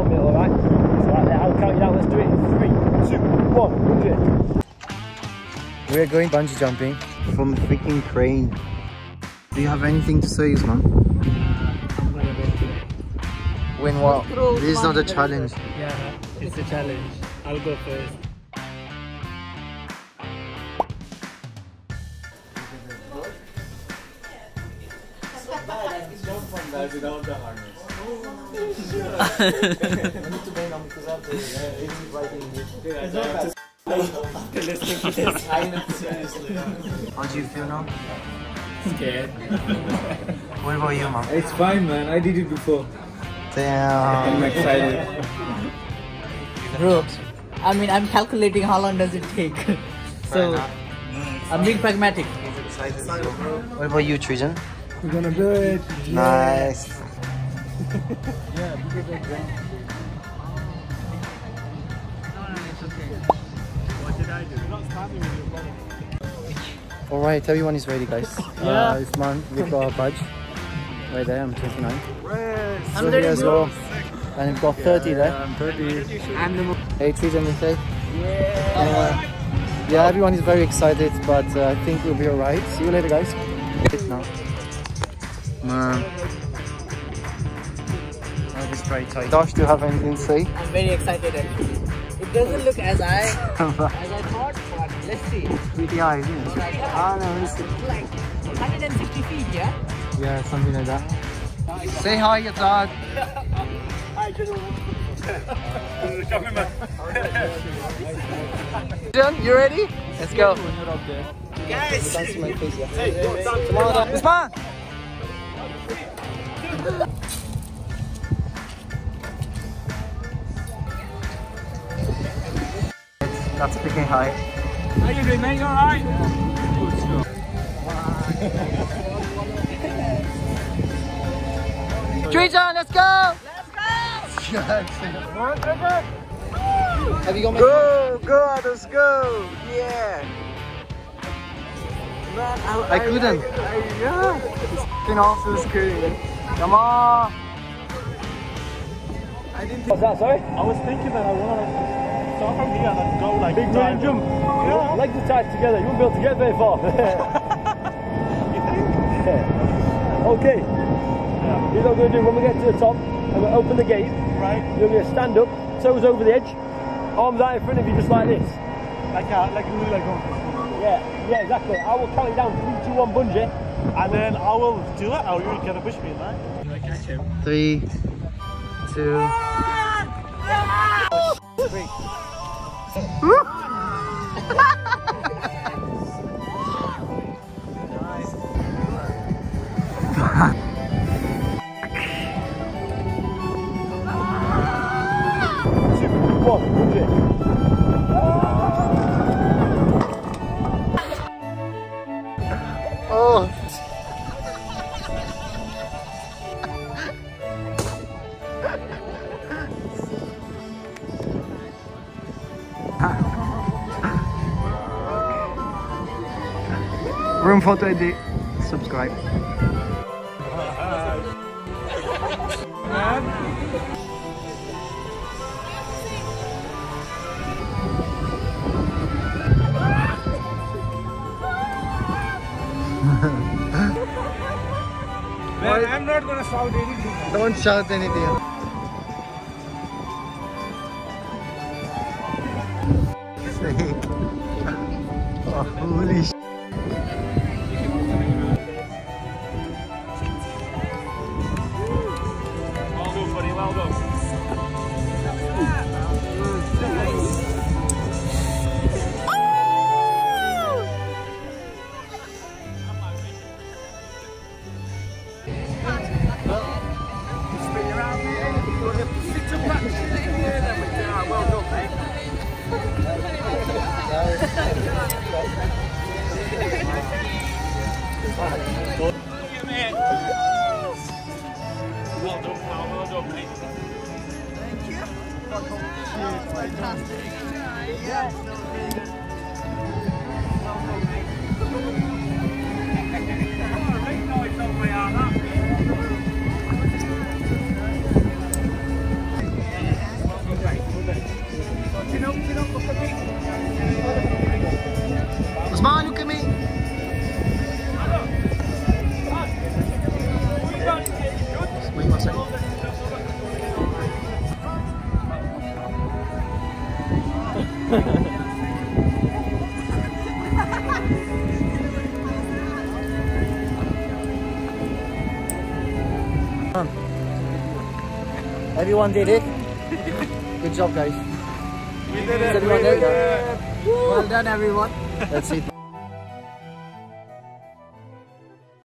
helmet, alright? So like I'll count you down. Let's do it in three, two, one, hundred. We're going bungee jumping from the freaking crane. Do you have anything to say, Usman? Win what? This is not a challenge. Yeah, it's a challenge. I'll go first. After listening to this, How do you feel now? scared. What about you, man? It's fine, man. I did it before. Damn. I'm excited. Bro, I mean, I'm calculating how long does it take. so, I'm being pragmatic. What about you, Trijan? We're gonna do it. Nice. Alright, everyone is ready, guys. Yeah. Uh, Usman, we've got a badge. Right there, I'm 29. I'm So ready, as well. And we've got 30 there. I'm 30. I'm the Hey, Trijan, you say? Yeah. yeah, everyone is very excited, but uh, I think we'll be alright. See you later, guys. Now. Man. That is very tight. Josh, do you have anything to say? I'm very excited actually. It doesn't look as I as I thought, but let's see. With the eyes, isn't it? Ah, no, it's Like 160 feet, yeah? Yeah, something like that. Say hi, your dog. John, you ready? Let's go. Guys! Dance to my face, yeah. Come on, Usman! That's freaking high. How you doing, mate? You alright? Trijan, let's go! Let's go! Have you got Go, go, let's go! Yeah! I, couldn't. yeah. It's f***ing awesome screen. Come on! I didn't. What's that, sorry? I was thinking that I wanted to start from here and then go like Big dive. jump. Yeah. Legs are tied together. You won't be able to get very far. You think? okay. Here's what we're going to do. When we get to the top, I'm going to open the gate. Right. You're going to stand up, toes over the edge, arms out in front of you just like this. Like a like a like going Yeah, yeah, exactly. I will count you down. Three, two, one, bungee. And then I will do it. Or you're gonna push me, right? Three, two. One, Room 420. Subscribe. Man, I'm not gonna shout anything. Don't shout anything. oh, holy that fantastic. Yes, that was really good. Noise on we are. Everyone did it. Good job, guys. We did it. We did it. Well done, everyone. That's it.